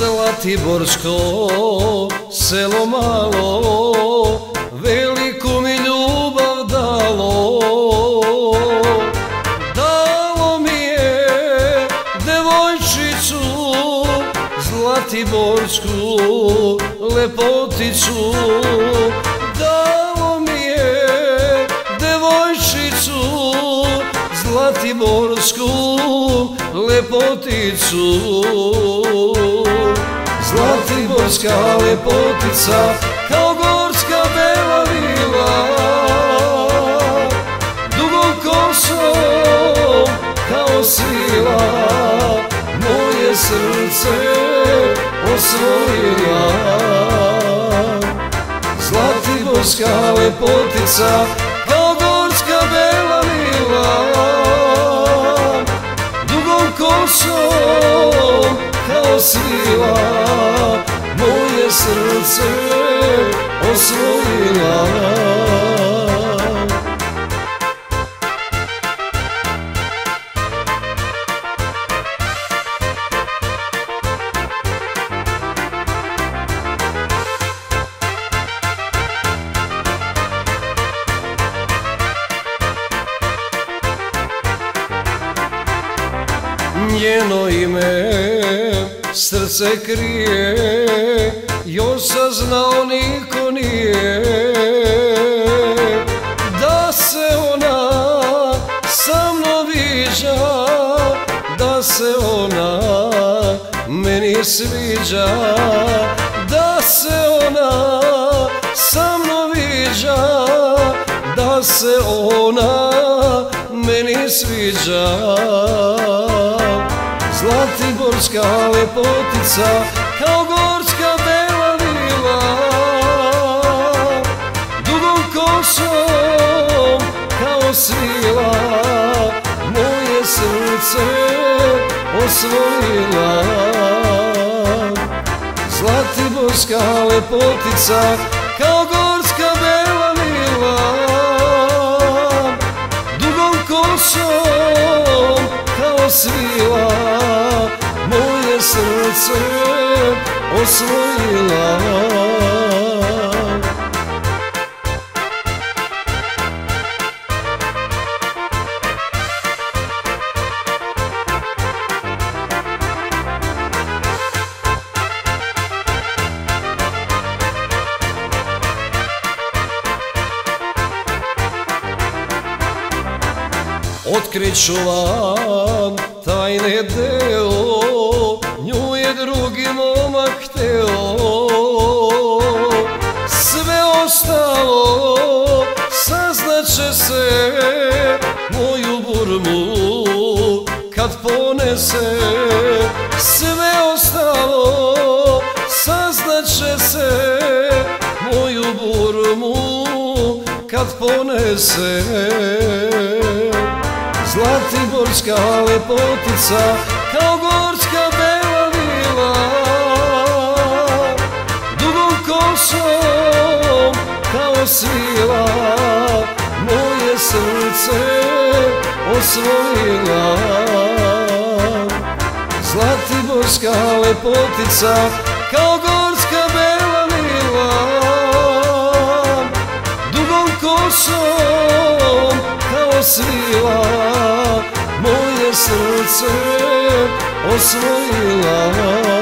Zlatiborsko selo malo Veliku mi ljubav dalo. Dalo mi je devojčicu Zlatiborsku lepoticu. Dalo mi je devojčicu Zlatiborsku lepoticu Zlatiborska lepotica kao gorska bela vila. Dugom kosom kao svila Moje srce osvojila. Zlatiborska lepotica kao gorska bela vila. Dugom kosom kao svila srce osvojila. Njeno ime srce krije Još saznao niko nije Da se ona sa mnom viđa Da se ona meni sviđa Da se ona sa mnom viđa Da se ona meni sviđa. Zlatiborska lepotica kao gorska osvojila. Zlatiborska lepotica kao gorska bela vila Dugom kosom kao svila moje srce osvojila Otkriću vam tajne deo Nju je drugi momak hteo. Sve ostalo saznaće se Moju burmu kad ponese. Sve ostalo saznaće se Moju burmu kad ponese Zlatiborska lepotica kao gorska bela vila. Dugom kosom kao svila Moje srce osvojila. Zlatiborska lepotica kao gorska bela vila. Dugom kosom moje srce osvojila